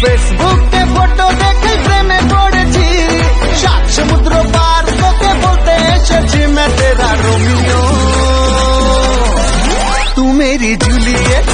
Facebook पे photo देख प्रेम पड़ेছি সাত সমুদ্র পার তোকে বলতে এসেছি मैं तेरा रोमियो। तू मेरी जूलियट